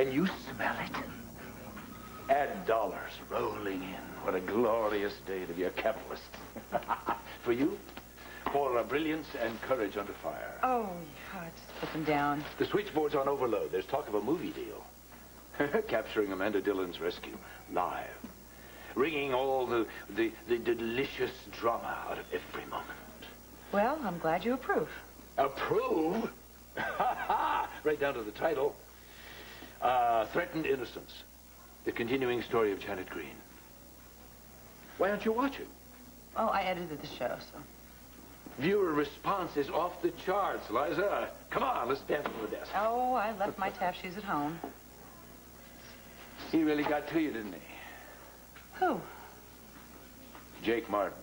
Can you smell it? Ad dollars rolling in. What a glorious day to be a capitalist. For you, for uh, brilliance and courage under fire. Oh, yeah, just put them down. The switchboard's on overload. There's talk of a movie deal. Capturing Amanda Dillon's rescue live. Wringing all the, the, the delicious drama out of every moment. Well, I'm glad you approve. Approve? right down to the title. Uh, Threatened Innocence. The continuing story of Janet Green. Why aren't you watching? Oh, I edited the show, so. Viewer response is off the charts, Liza. Come on, let's dance on the desk. Oh, I left my tap shoes at home. He really got to you, didn't he? Who? Jake Martin.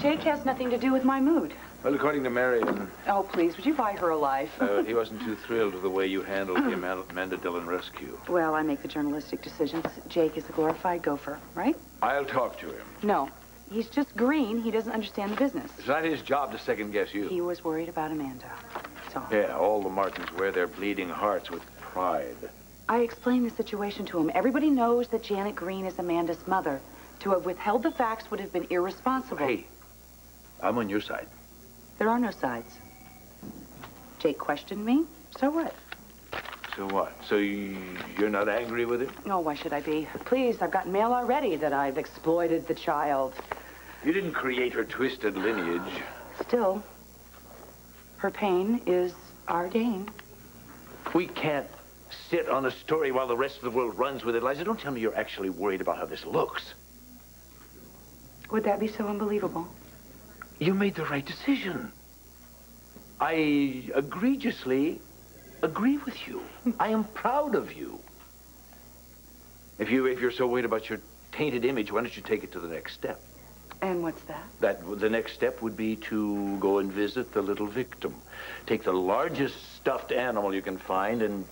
Jake has nothing to do with my mood. Well, according to Marian, Oh, please, would you buy her a life? uh, he wasn't too thrilled with the way you handled the Amanda Amanda Dillon rescue. Well, I make the journalistic decisions. Jake is a glorified gopher, right? I'll talk to him. No. He's just green. He doesn't understand the business. It's not his job to second guess you. He was worried about Amanda. That's all. Yeah, all the Martins wear their bleeding hearts with pride. I explained the situation to him. Everybody knows that Janet Green is Amanda's mother. To have withheld the facts would have been irresponsible. Hey, I'm on your side. There are no sides. Jake questioned me. So what? So what? So you, you're not angry with him? Oh, why should I be? Please, I've gotten mail already that I've exploited the child. You didn't create her twisted lineage. Still, her pain is our gain. We can't sit on a story while the rest of the world runs with it. Liza, don't tell me you're actually worried about how this looks. Would that be so unbelievable? You made the right decision. I egregiously agree with you. I am proud of you. If you if you're so worried about your tainted image, why don't you take it to the next step? And what's that? That the next step would be to go and visit the little victim. Take the largest stuffed animal you can find and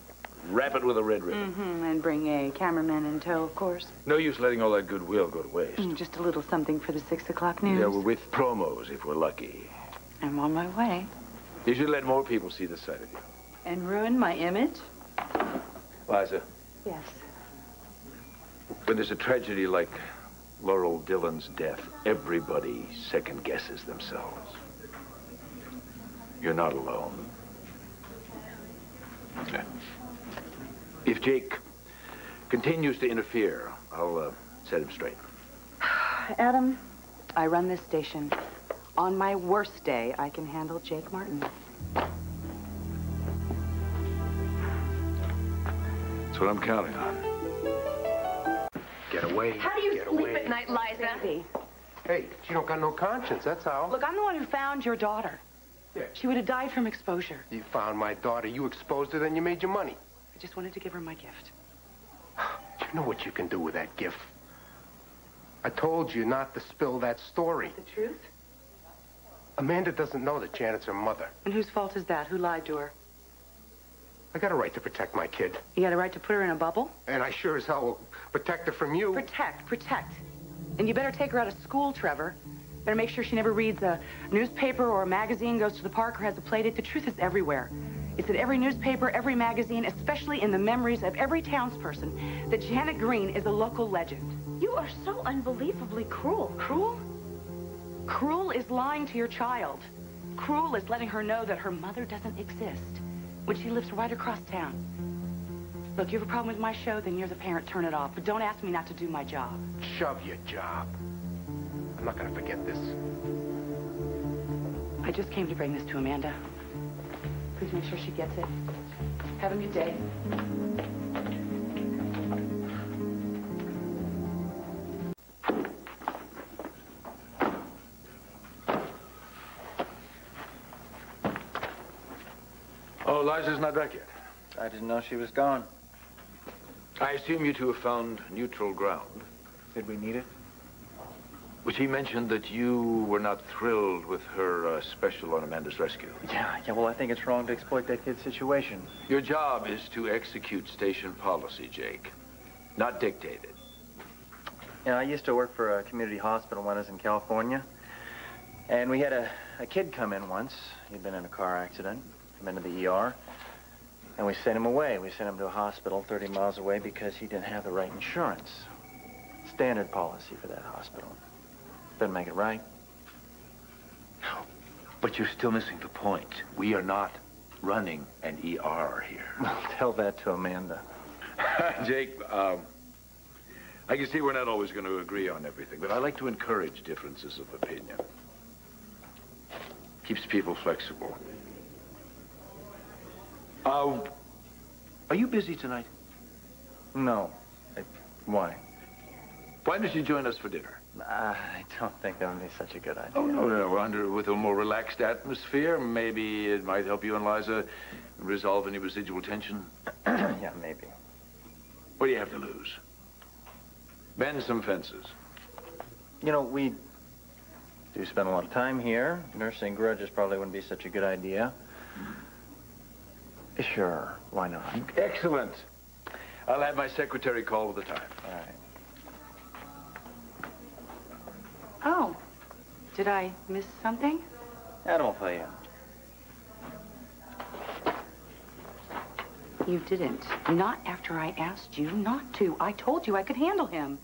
wrap it with a red ribbon. Mm-hmm. And bring a cameraman in tow, of course. No use letting all that goodwill go to waste. Mm, Just a little something for the six o'clock news. Yeah, well, with promos if we're lucky. I'm on my way. You should let more people see the side of you. And ruin my image? Liza, Yes. when there's a tragedy like Laurel Dillon's death, everybody second guesses themselves. You're not alone. Okay. If Jake continues to interfere, I'll uh, set him straight. Adam, I run this station. On my worst day, I can handle Jake Martin. That's what I'm counting on. Get away. How do you Get sleep away. at night, Liza? Baby, Hey, she don't got no conscience, that's how. look, I'm the one who found your daughter. Yeah. She would have died from exposure. You found my daughter, you exposed her, then you made your money. I just wanted to give her my gift. You know what you can do with that gift. I told you not to spill that story. The truth? Amanda doesn't know that Janet's her mother. And whose fault is that? Who lied to her? I got a right to protect my kid. You got a right to put her in a bubble? And I sure as hell will protect her from you. Protect, protect. And you better take her out of school, Trevor. Better make sure she never reads a newspaper or a magazine, goes to the park, or has a play date. The truth is everywhere. It's in every newspaper, every magazine, especially in the memories of every townsperson, that Janet Green is a local legend. You are so unbelievably cruel. Cruel? Cruel is lying to your child. Cruel is letting her know that her mother doesn't exist when she lives right across town. Look, you have a problem with my show, then you're the parent. Turn it off. But don't ask me not to do my job. Shove your job. I'm not gonna forget this. I just came to bring this to Amanda. Please make sure she gets it. Have a good day. Oh, Liza's not back yet. I didn't know she was gone. I assume you two have found neutral ground. Did we need it? But she mentioned that you were not thrilled with her uh, special on Amanda's rescue. Yeah, yeah, well, I think it's wrong to exploit that kid's situation. Your job is to execute station policy, Jake, not dictate it. Yeah, I used to work for a community hospital when I was in California. And we had a, a kid come in once. He'd been in a car accident, come into the ER. And we sent him away. We sent him to a hospital 30 miles away because he didn't have the right insurance. Standard policy for that hospital. Doesn't make it right. No, But you're still missing the point. We are not running an ER here. Well, tell that to Amanda. Jake, um, I can see we're not always going to agree on everything, but I like to encourage differences of opinion. Keeps people flexible. Uh, are you busy tonight? No. I, why? Why don't you join us for dinner? I don't think that would be such a good idea. Oh, no, no, under with a more relaxed atmosphere. Maybe it might help you and Liza resolve any residual tension. yeah, maybe. What do you have to lose? Mend some fences. You know, we do spend a lot of time here. Nursing grudges probably wouldn't be such a good idea. Sure, why not? Excellent. I'll have my secretary call with the time. All right. Oh, did I miss something? Adam will tell you. You didn't. Not after I asked you not to. I told you I could handle him.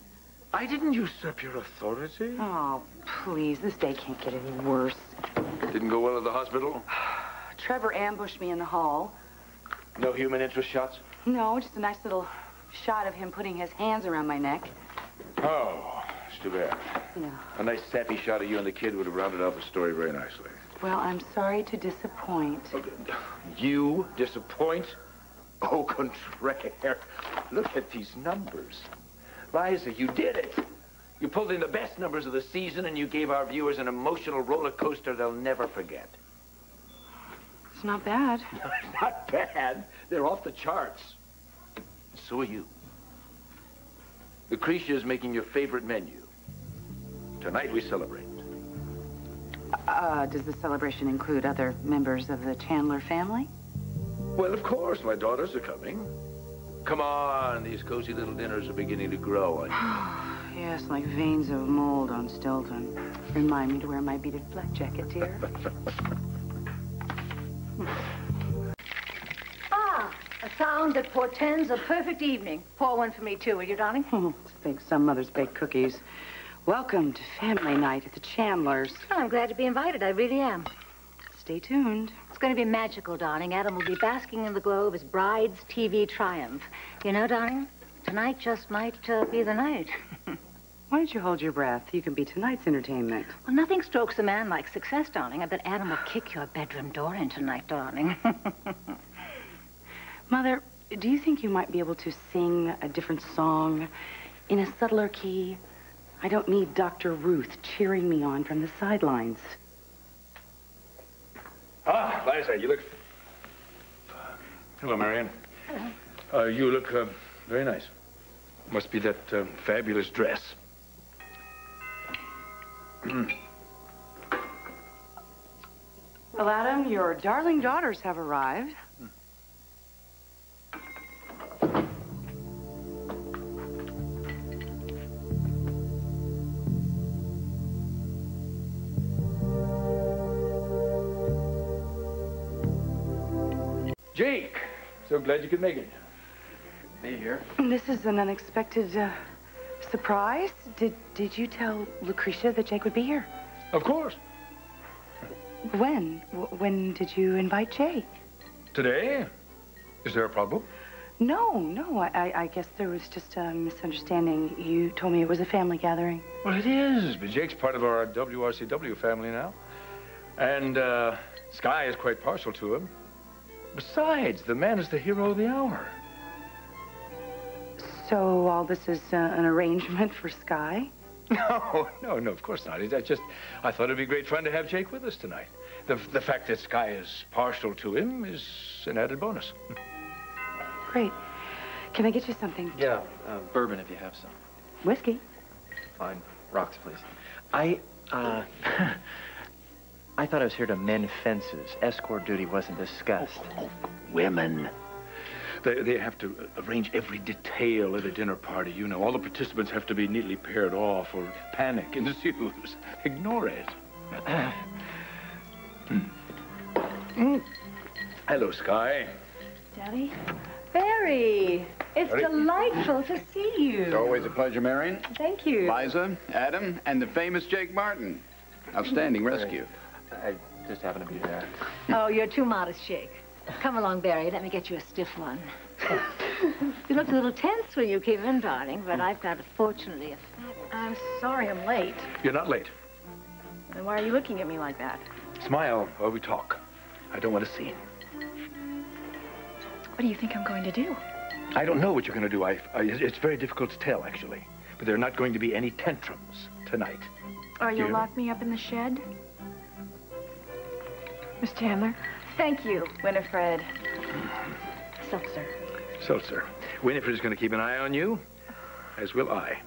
I didn't usurp your authority. Oh, please, this day can't get any worse. Didn't go well at the hospital? Trevor ambushed me in the hall. No human interest shots? No, just a nice little shot of him putting his hands around my neck. Oh, it's too bad. Yeah. A nice sappy shot of you and the kid would have rounded out the story very nicely. Well, I'm sorry to disappoint. You disappoint? Au contraire. Look at these numbers. Liza, you did it. You pulled in the best numbers of the season and you gave our viewers an emotional roller coaster they'll never forget. It's not bad. Not bad. They're off the charts. So are you. Lucretia is making your favorite menu. Tonight we celebrate. Uh, does the celebration include other members of the Chandler family? Well, of course, my daughters are coming. Come on, these cozy little dinners are beginning to grow on you. Yes, like veins of mold on Stilton. Remind me to wear my beaded flak jacket, dear. that portends a perfect evening. Pour one for me, too, will you, darling? Oh, think some mothers bake cookies. Welcome to family night at the Chandlers. Well, I'm glad to be invited. I really am. Stay tuned. It's going to be magical, darling. Adam will be basking in the glow of his bride's TV triumph. You know, darling, tonight just might uh, be the night. Why don't you hold your breath? You can be tonight's entertainment. Well, nothing strokes a man like success, darling. I bet Adam will kick your bedroom door in tonight, darling. Mother, do you think you might be able to sing a different song in a subtler key? I don't need Dr. Ruth cheering me on from the sidelines. Ah, Liza, you look... Hello, Marian. Uh, you look uh, very nice. Must be that uh, fabulous dress. Well, Adam, your darling daughters have arrived. So glad you could make it. Be here. This is an unexpected uh, surprise. Did did you tell Lucretia that Jake would be here? Of course. When? W- when did you invite Jake? Today? Is there a problem? No, no. I, I, I guess there was just a misunderstanding. You told me it was a family gathering. Well, it is, but Jake's part of our WRCW family now. And uh, Skye is quite partial to him. Besides, the man is the hero of the hour. So all this is uh, an arrangement for Skye? No, no, no, of course not. I just, I thought it'd be great fun to have Jake with us tonight. The, the fact that Skye is partial to him is an added bonus. Great. Can I get you something? Yeah, uh, bourbon if you have some. Whiskey. Fine. Rocks, please. I, uh, I thought I was here to mend fences. Escort duty wasn't discussed. Oh, women. They, they have to arrange every detail at a dinner party. You know, all the participants have to be neatly paired off or panic ensues. Ignore it. Hmm. Mm. Hello, Skye. Daddy. Barry, it's Barry? delightful to see you. It's always a pleasure, Marian. Thank you. Liza, Adam, and the famous Jake Martin. Outstanding rescue. I just happen to be there. Oh, you're too modest, Jake. Come along, Barry. Let me get you a stiff one. you looked a little tense when you came in, darling, but I've got, fortunately, a fat... I'm sorry I'm late. You're not late. And why are you looking at me like that? Smile while we talk. I don't want to see. What do you think I'm going to do? I don't know what you're going to do. I, I, it's very difficult to tell, actually. But there are not going to be any tantrums tonight. Are you Yeah. lock me up in the shed? Miss Chandler? Thank you, Winifred. Seltzer. Seltzer, Winifred is going to keep an eye on you, as will I.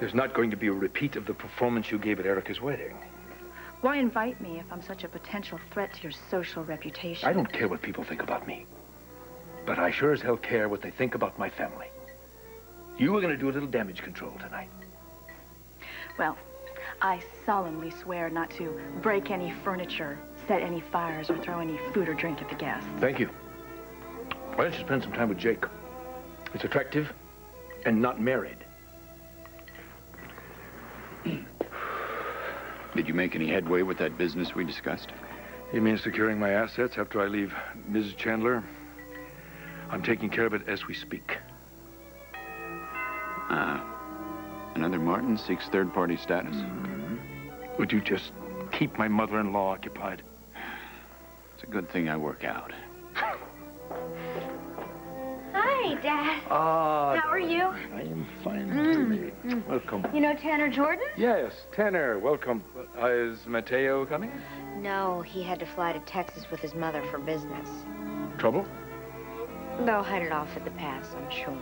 There's not going to be a repeat of the performance you gave at Erica's wedding. Why invite me if I'm such a potential threat to your social reputation? I don't care what people think about me. But I sure as hell care what they think about my family. You were going to do a little damage control tonight. Well, I solemnly swear not to break any furniture, set any fires, or throw any food or drink at the guests. Thank you. Why don't you spend some time with Jake? He's attractive and not married. Did you make any headway with that business we discussed? You mean securing my assets after I leave Mrs. Chandler? I'm taking care of it as we speak. Ah. Another Martin seeks third-party status? Would you just keep my mother-in-law occupied? It's a good thing I work out. Hi, Dad. Ah, How are you? I am fine. really. Welcome. You know Tanner Jordan? Yes, Tanner, welcome. Uh, is Mateo coming? No, he had to fly to Texas with his mother for business. Trouble? They'll head it off at the pass, I'm sure.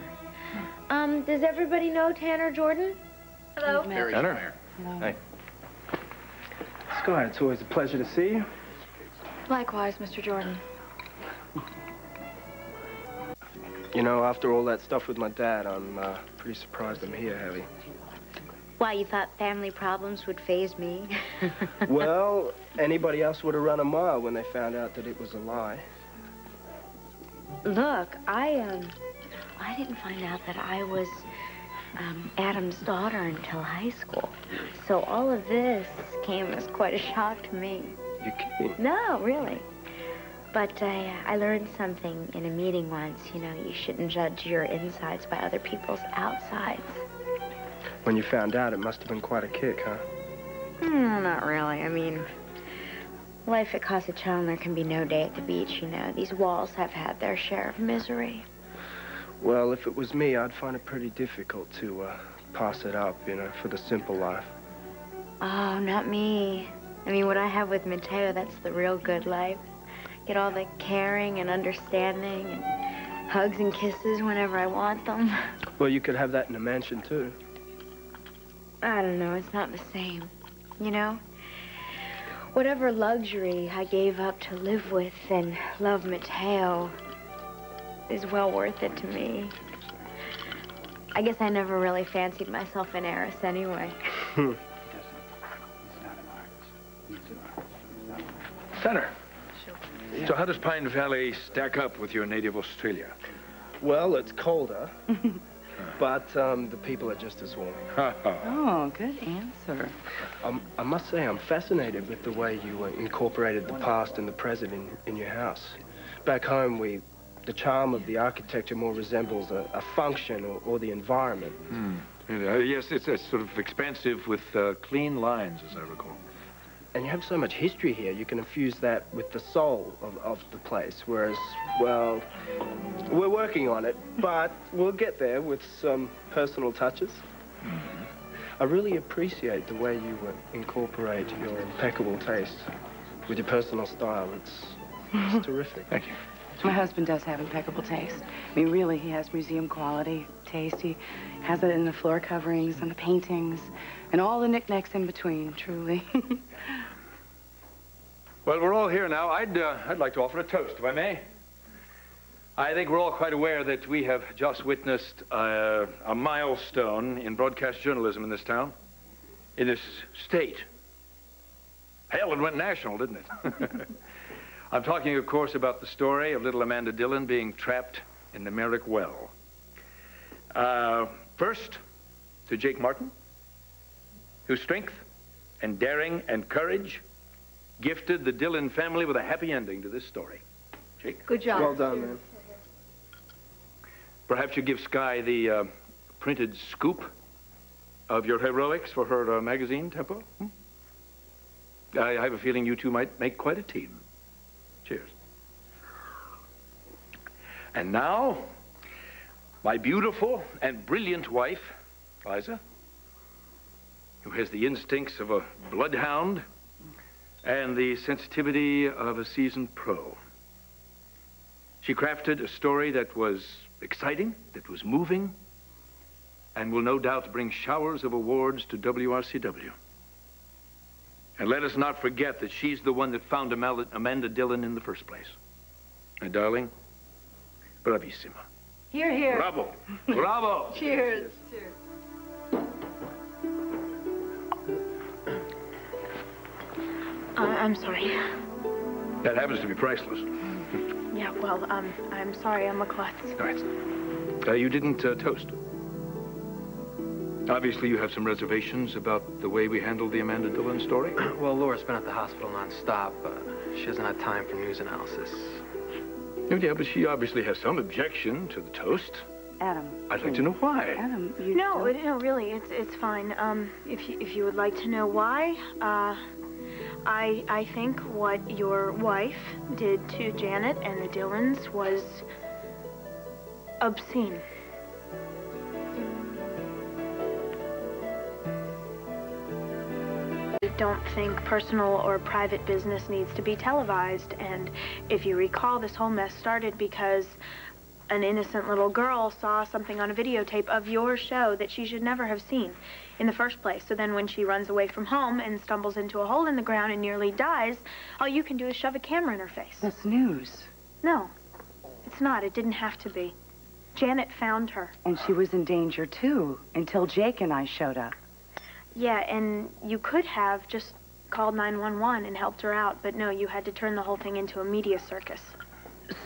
Um, does everybody know Tanner Jordan? Hello? Very Tanner? Hey. Scott, it's always a pleasure to see you. Likewise, Mr. Jordan. You know, after all that stuff with my dad, I'm uh, pretty surprised I'm here, Harry. Why, you thought family problems would phase me? well, anybody else would have run a mile when they found out that it was a lie. Look, I, um, I didn't find out that I was, um, Adam's daughter until high school. So all of this came as quite a shock to me. You kidding? No, really. But I, I learned something in a meeting once. You know, you shouldn't judge your insides by other people's outsides. When you found out, it must have been quite a kick, huh? Hmm, not really. I mean, life at Casa Chandler can be no day at the beach, you know. These walls have had their share of misery. Well, if it was me, I'd find it pretty difficult to uh, pass it up, you know, for the simple life. Oh, not me. I mean, what I have with Mateo, that's the real good life. Get all the caring and understanding and hugs and kisses whenever I want them. Well, you could have that in a mansion, too. I don't know, it's not the same. You know? Whatever luxury I gave up to live with and love Mateo is well worth it to me. I guess I never really fancied myself an heiress anyway. Tanner. So how does Pine Valley stack up with your native Australia? Well, it's colder, but um, the people are just as warm. Oh, good answer. Um, I must say, I'm fascinated with the way you uh, incorporated the past and the present in, in your house. Back home, we, the charm of the architecture more resembles a, a function or, or the environment. Uh, yes, it's, it's sort of expansive with uh, clean lines, as I recall. And you have so much history here, you can infuse that with the soul of, of the place. Whereas, well, we're working on it, but we'll get there with some personal touches. I really appreciate the way you uh, incorporate your impeccable taste with your personal style. It's, it's terrific. Thank you. My husband does have impeccable taste. I mean, really, he has museum quality taste. He has it in the floor coverings and the paintings and all the knickknacks in between, truly. Well, we're all here now. I'd, uh, I'd like to offer a toast, if I may. I think we're all quite aware that we have just witnessed uh, a milestone in broadcast journalism in this town, in this state. Hell, it went national, didn't it? I'm talking, of course, about the story of little Amanda Dillon being trapped in the Merrick Well. Uh, first, to Jake Martin, whose strength and daring and courage gifted the Dillon family with a happy ending to this story. Jake? Good job. Well done, man. Perhaps you give Skye the uh, printed scoop of your heroics for her uh, magazine, Tempo? Hmm? I, I have a feeling you two might make quite a team. Cheers. And now, my beautiful and brilliant wife, Liza, who has the instincts of a bloodhound and the sensitivity of a seasoned pro. She crafted a story that was exciting, that was moving, and will no doubt bring showers of awards to WRCW. And let us not forget that she's the one that found Amanda Dillon in the first place. And darling, bravissima. Here, here. Bravo. Bravo. Cheers. Cheers. Uh, I'm sorry. That happens to be priceless. Yeah, well, um, I'm sorry, I'm a klutz. All right. Uh, you didn't uh, toast. Obviously, you have some reservations about the way we handled the Amanda Dillon story. Well, Laura's been at the hospital nonstop. Uh, she hasn't had time for news analysis. Oh, yeah, but she obviously has some objection to the toast. Adam. I'd like to know why. Adam, you No, don't- it- no, really, it's it's fine. Um, if you, if you would like to know why, uh, I I think what your wife did to Janet and the Dillons was obscene. Don't think personal or private business needs to be televised. And if you recall, this whole mess started because an innocent little girl saw something on a videotape of your show that she should never have seen in the first place. So then when she runs away from home and stumbles into a hole in the ground and nearly dies, all you can do is shove a camera in her face. That's news. No, it's not. It didn't have to be. Janet found her. And she was in danger, too, until Jake and I showed up. Yeah, and you could have just called 911 and helped her out, but no, you had to turn the whole thing into a media circus.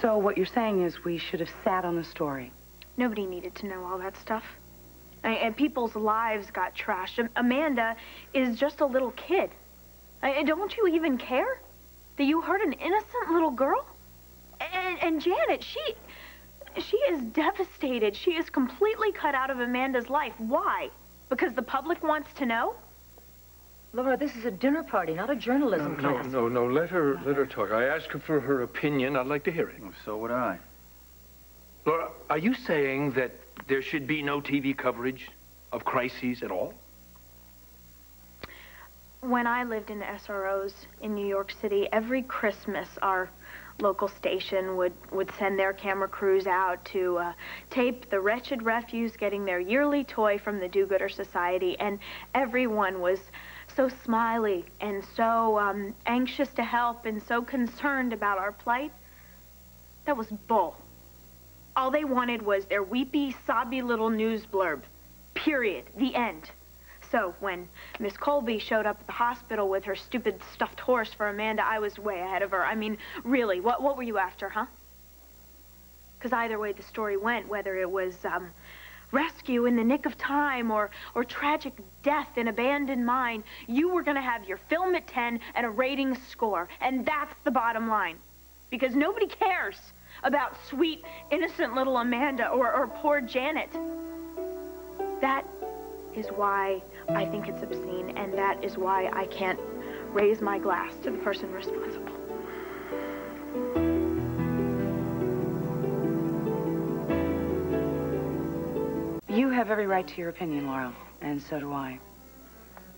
So what you're saying is we should have sat on the story. Nobody needed to know all that stuff. I- And people's lives got trashed. Am- Amanda is just a little kid. I- Don't you even care that you hurt an innocent little girl? And, and Janet, she, she is devastated. She is completely cut out of Amanda's life. Why? Because the public wants to know? Laura, this is a dinner party, not a journalism No, class. no, no. no. Let her, let her talk. I asked her for her opinion. I'd like to hear it. So would I. Laura, are you saying that there should be no TV coverage of crises at all? When I lived in the SROs in New York City, every Christmas our local station would, would send their camera crews out to uh, tape the wretched refuse getting their yearly toy from the Do-Gooder Society, and everyone was so smiley and so um, anxious to help and so concerned about our plight. That was bull. All they wanted was their weepy, sobby little news blurb. Period. The end. So when Miss Colby showed up at the hospital with her stupid stuffed horse for Amanda, I was way ahead of her. I mean, really, what what were you after, huh? Because either way the story went, whether it was um, rescue in the nick of time or or tragic death in abandoned mine, you were going to have your film at 10 and a rating score, and that's the bottom line. Because nobody cares about sweet, innocent little Amanda or, or poor Janet. That is why I think it's obscene, and that is why I can't raise my glass to the person responsible. You have every right to your opinion, Laurel, and so do I.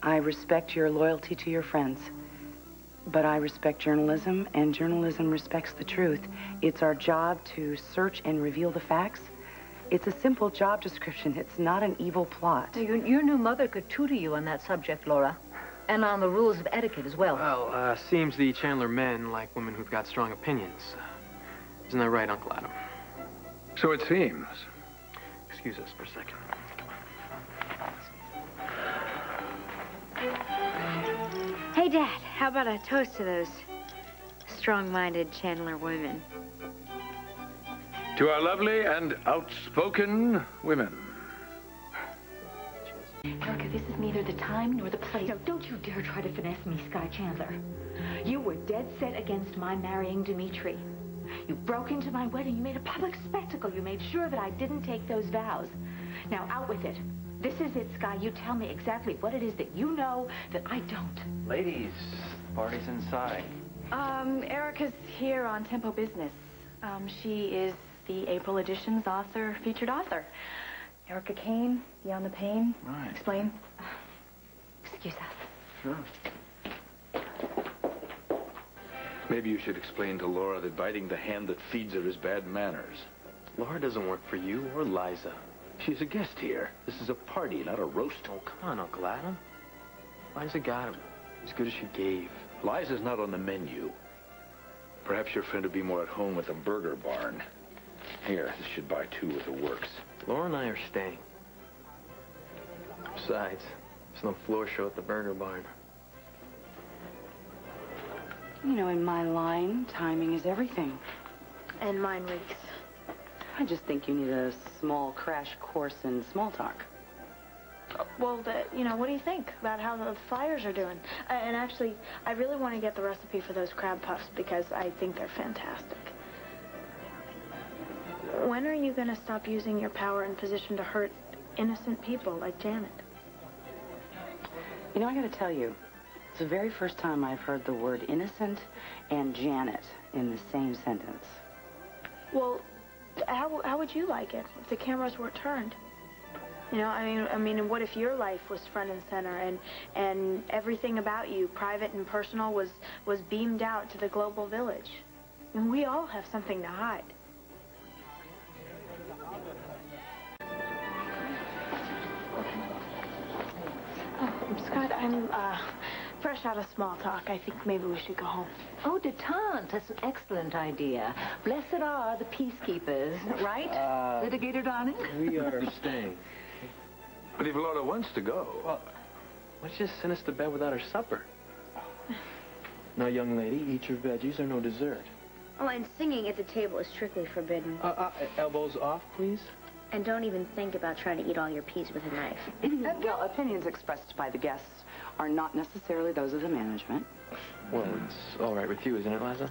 I respect your loyalty to your friends. But I respect journalism, and journalism respects the truth. It's our job to search and reveal the facts. It's a simple job description. It's not an evil plot. Your, your new mother could tutor you on that subject, Laura. And on the rules of etiquette as well. Well, uh, seems the Chandler men like women who've got strong opinions. Isn't that right, Uncle Adam? So it seems. Excuse us for a second. Hey, Dad, how about a toast to those strong-minded Chandler women. To our lovely and outspoken women. Erica, this is neither the time nor the place. No, don't you dare try to finesse me, Skye Chandler. You were dead set against my marrying Dimitri. You broke into my wedding. You made a public spectacle. You made sure that I didn't take those vows. Now, out with it. This is it, Skye. You tell me exactly what it is that you know that I don't. Ladies, party's inside. Um, Erica's here on Tempo Business. Um, she is the April edition's author, featured author. Erica Kane, Beyond the Pain. Right. Explain. Excuse us. Sure. Maybe you should explain to Laura that biting the hand that feeds her is bad manners. Laura doesn't work for you or Liza. She's a guest here. This is a party, not a roast. Oh, come on, Uncle Adam. Liza got him. As good as she gave. Liza's not on the menu. Perhaps your friend would be more at home with a burger barn. Here, this should buy two with the works. Laura and I are staying. Besides, there's no floor show at the Burger Barn. You know, in my line, timing is everything. And mine reeks. I just think you need a small crash course in small talk. Well, the, you know, what do you think about how the flyers are doing? Uh, and actually, I really want to get the recipe for those crab puffs because I think they're fantastic. When are you going to stop using your power and position to hurt innocent people like Janet? You know, I gotta tell you, it's the very first time I've heard the word innocent and Janet in the same sentence. Well, how, how would you like it if the cameras were turned? You know, I mean, I mean, what if your life was front and center, and and everything about you, private and personal, was was beamed out to the global village? I mean, we all have something to hide. Oh, Scott, I'm uh, fresh out of small talk. I think maybe we should go home. Oh, detente. That's an excellent idea. Blessed are the peacekeepers, right, Uh, litigator darling? We are staying. But if Laura wants to go... Well, let's just send us to bed without our supper. Now, young lady, eat your veggies or no dessert. Oh, and singing at the table is strictly forbidden. Uh, uh, elbows off, please. And don't even think about trying to eat all your peas with a knife. well, opinions expressed by the guests are not necessarily those of the management. Well, it's all right with you, isn't it, Liza?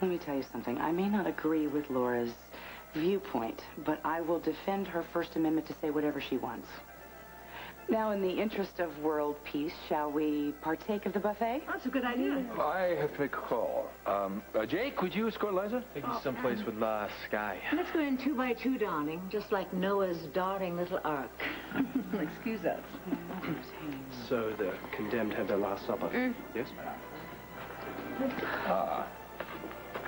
Let me tell you something. I may not agree with Laura's viewpoint, but I will defend her First Amendment to say whatever she wants. Now, in the interest of world peace, shall we partake of the buffet? That's a good idea. I have to make a call. Um, uh, Jake, would you escort Liza? Take you someplace with uh, Skye. Let's go in two by two, darling, just like Noah's darling little ark. Excuse us. So the condemned had their last supper. Yes? Ma'am. Ah.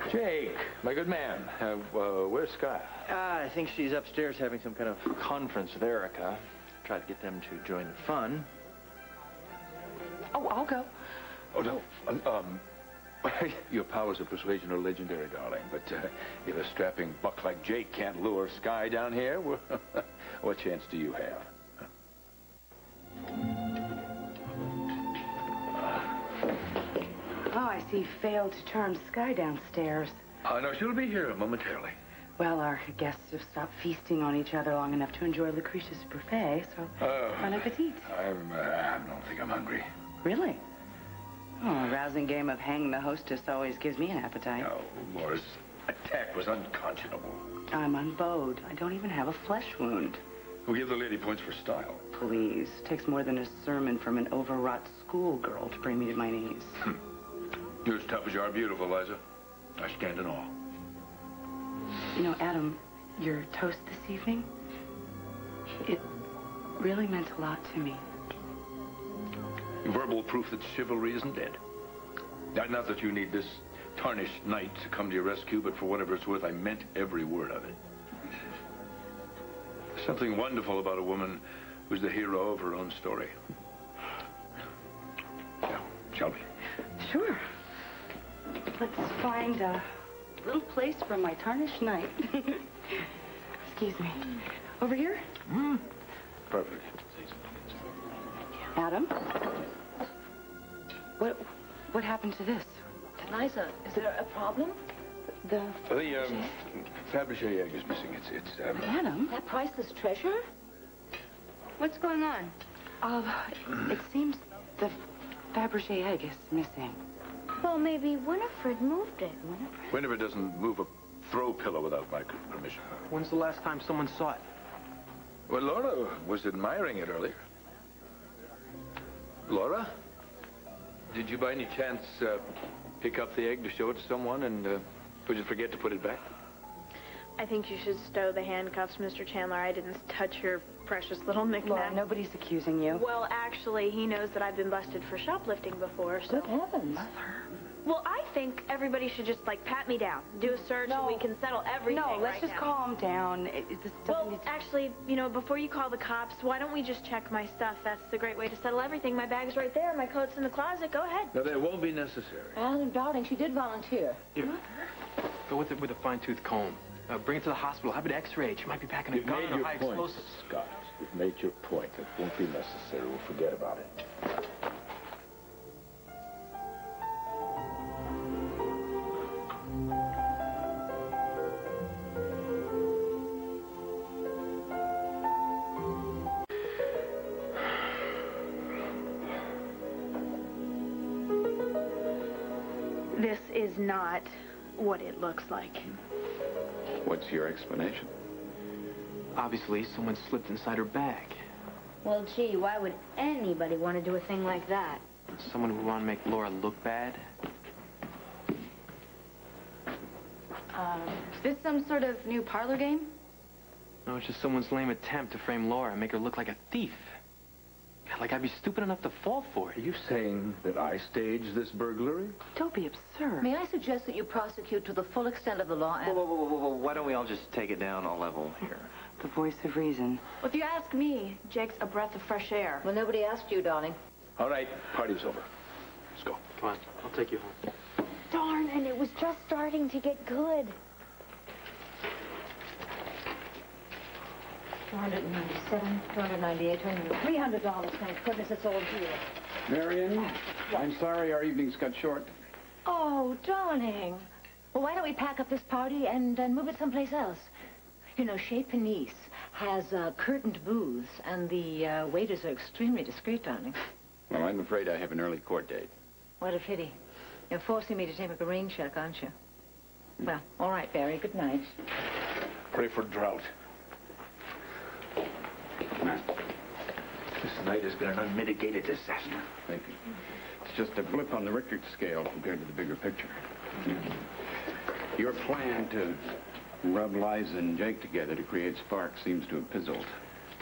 Jake, my good man. Uh, uh, where's Skye? Uh, I think she's upstairs having some kind of conference with Erica. Try to get them to join the fun. Oh, I'll go. Oh, no. Um, um, your powers of persuasion are legendary, darling. But uh, if a strapping buck like Jake can't lure Skye down here, well, what chance do you have? Oh, I see failed to turn Skye downstairs. Uh, no, she'll be here momentarily. Well, our guests have stopped feasting on each other long enough to enjoy Lucretia's buffet, so Oh. bon appetit. I'm, uh, I don't think I'm hungry. Really? Oh, a rousing game of hang the hostess always gives me an appetite. No, Laura's attack was unconscionable. I'm unbowed. I don't even have a flesh wound. We'll give the lady points for style. Please. Takes more than a sermon from an overwrought schoolgirl to bring me to my knees. You're as tough as you are beautiful, Liza. I stand in awe. You know, Adam, your toast this evening, it really meant a lot to me. Verbal proof that chivalry isn't dead. Not, that you need this tarnished knight to come to your rescue, but for whatever it's worth, I meant every word of it. There's something wonderful about a woman who's the hero of her own story. Yeah, shall we? Sure. Let's find a little place for my tarnished knight. Excuse me. Over here? Perfect. Adam? What what happened to this? Liza, is there a problem? The... The, um, Fabergé egg is missing. It's, it's, um... Adam? That priceless treasure? What's going on? Uh, it seems the Fabergé egg is missing. Well, maybe Winifred moved it. Winifred doesn't move a throw pillow without my permission. When's the last time someone saw it? Well, Laura was admiring it earlier. Laura? Did you by any chance uh, pick up the egg to show it to someone and uh, would you forget to put it back? I think you should stow the handcuffs, Mr. Chandler. I didn't touch your precious little knickknack. Laura, nobody's accusing you. Well, actually, he knows that I've been busted for shoplifting before, so... Good heavens. Well, I think everybody should just, like, pat me down, do a search, and we can settle everything No, let's right just now. calm down. It, it, this Well, need to... actually, you know, before you call the cops, why don't we just check my stuff? That's the great way to settle everything. My bag's right there. My coat's in the closet. Go ahead. No, that won't be necessary. Alan, darling, she did volunteer. Here. Go with it with a fine-tooth comb. Uh, bring it to the hospital. Have it x-rayed. She might be packing a You've gun made or your high point, explosives. Scott. You've made your point. It won't be necessary. We'll forget about it. Is not what it looks like. What's your explanation? Obviously, someone slipped inside her bag. Well, gee, why would anybody want to do a thing like that? Someone who want to make Laura look bad. Uh, is this some sort of new parlor game? No, it's just someone's lame attempt to frame Laura and make her look like a thief. God, like I'd be stupid enough to fall for it. Are you saying that I staged this burglary? Don't be absurd. May I suggest that you prosecute to the full extent of the law and... Whoa, whoa, whoa, whoa, whoa. Why don't we all just take it down a level here? The voice of reason. Well, if you ask me, Jake's a breath of fresh air. Well, nobody asked you, darling. All right, party's over. Let's go. Come on, I'll take you home. Darn, and it was just starting to get good. 297, 298, 300 dollars. Thank goodness it's all here. Marian, I'm sorry our evening's cut short. Oh, darling. Well, why don't we pack up this party and, and move it someplace else? You know, Chez Panisse has uh, curtained booths, and the uh, waiters are extremely discreet, darling. Well, I'm afraid I have an early court date. What a pity. You're forcing me to take a rain check, aren't you? Well, all right, Barry. Good night. Pray for drought. This night has been an unmitigated disaster. Thank you. It's just a blip on the Richter scale compared to the bigger picture. Your plan to rub Liza and Jake together to create sparks seems to have fizzled.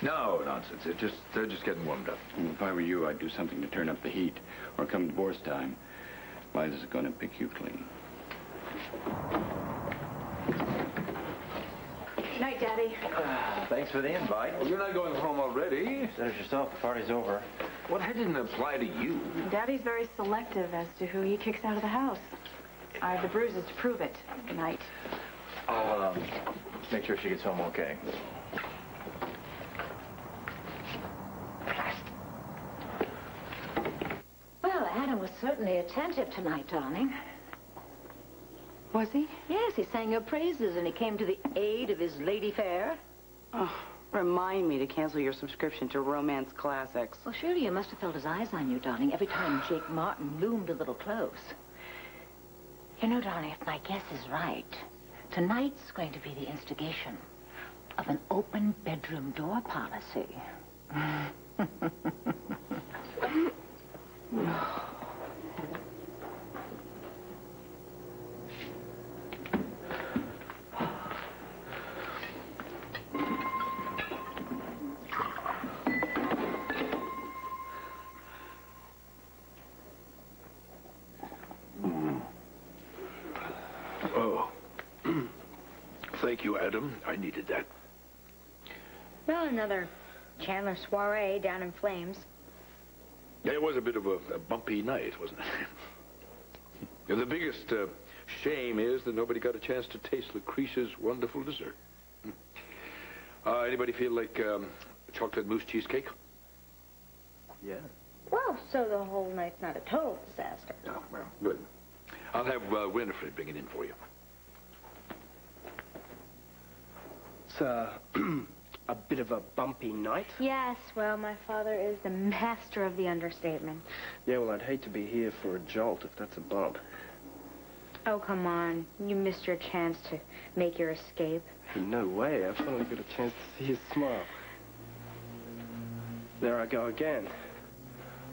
No, nonsense. It just, they're just getting warmed up. Well, if I were you, I'd do something to turn up the heat. Or come divorce time, Liza's going to pick you clean. Night, Daddy. Thanks for the invite. Well, you're not going home already. Said it yourself, the party's over. What I didn't apply to you. Daddy's very selective as to who he kicks out of the house. I have the bruises to prove it. Good night. I'll, um, make sure she gets home okay. Well, Adam was certainly attentive tonight, darling. Was he? Yes, he sang your praises, and he came to the aid of his lady fair. Oh, remind me to cancel your subscription to Romance Classics. Well, surely you must have felt his eyes on you, darling, every time Jake Martin loomed a little close. You know, darling, if my guess is right, tonight's going to be the instigation of an open bedroom door policy. Oh. Thank you, Adam. I needed that. Well, another Chandler soiree down in flames. Yeah, it was a bit of a, a bumpy night, wasn't it? Yeah, the biggest uh, shame is that nobody got a chance to taste Lucretia's wonderful dessert. Uh, anybody feel like um, chocolate mousse cheesecake? Yeah. Well, so the whole night's not a total disaster. No, well, good. I'll have uh, Winifred bring it in for you. It's uh, a bit of a bumpy night. Yes, well, my father is the master of the understatement. Yeah, well, I'd hate to be here for a jolt if that's a bump. Oh, come on. You missed your chance to make your escape. No way. I finally got a chance to see his smile. There I go again.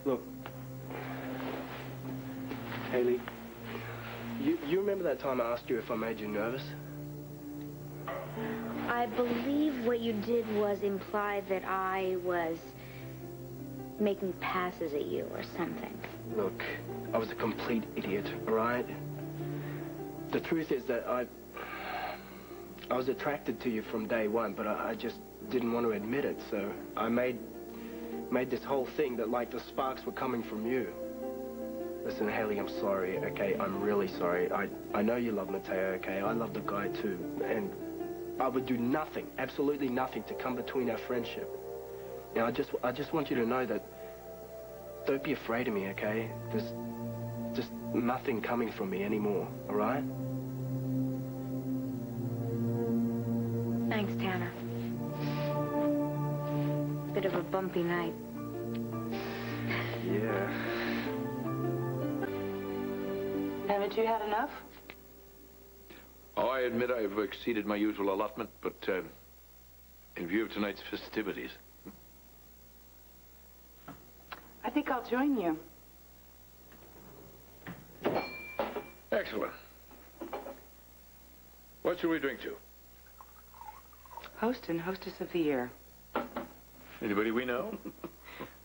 Look. Hayley, you, you remember that time I asked you if I made you nervous? I believe what you did was imply that I was making passes at you or something. Look, I was a complete idiot, all right? The truth is that I... I was attracted to you from day one, but I, I just didn't want to admit it, so I made made this whole thing that like the sparks were coming from you. Listen, Hayley, I'm sorry, okay? I'm really sorry. I, I know you love Mateo, okay? I love the guy too, and I would do nothing, absolutely nothing to come between our friendship. Now, I just, I just want you to know that don't be afraid of me, okay? There's just nothing coming from me anymore, all right? Thanks, Tanner. Bit of a bumpy night. Yeah. Haven't you had enough? I admit I've exceeded my usual allotment, but uh, in view of tonight's festivities, I think I'll join you. excellent. What shall we drink to? Host and hostess of the year. Anybody we know?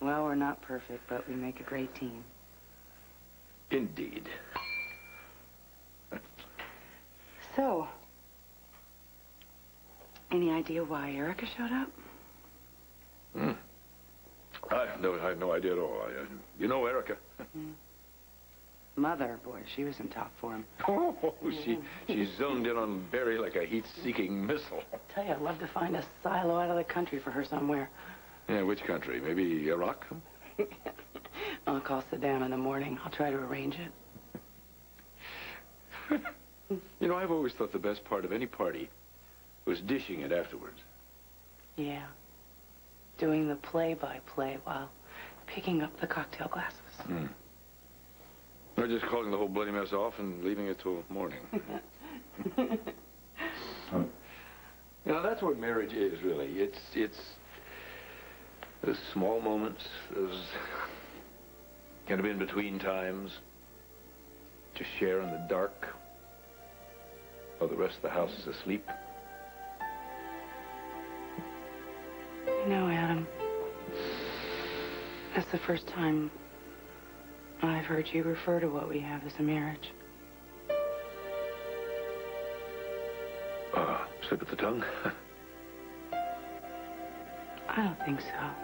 Well, we're not perfect, but we make a great team. Indeed. So, any idea why Erica showed up? Hmm. I have no, I have no idea at all. I, uh, you know Erica. Mother, boy, she was in top form. Oh, she, she zoned in on Barry like a heat-seeking missile. I tell you, I'd love to find a silo out of the country for her somewhere. Yeah, which country? Maybe Iraq? I'll call Saddam in the morning. I'll try to arrange it. You know, I've always thought the best part of any party was dishing it afterwards. Yeah. Doing the play-by-play while picking up the cocktail glasses. Hmm. Or just calling the whole bloody mess off and leaving it till morning. you know, that's what marriage is, really. It's, it's those small moments, those kind of in-between times, to share in the dark while the rest of the house is asleep. You know, Adam, that's the first time I've heard you refer to what we have as a marriage. Uh, slip of the tongue? I don't think so.